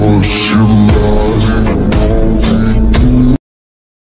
Don't you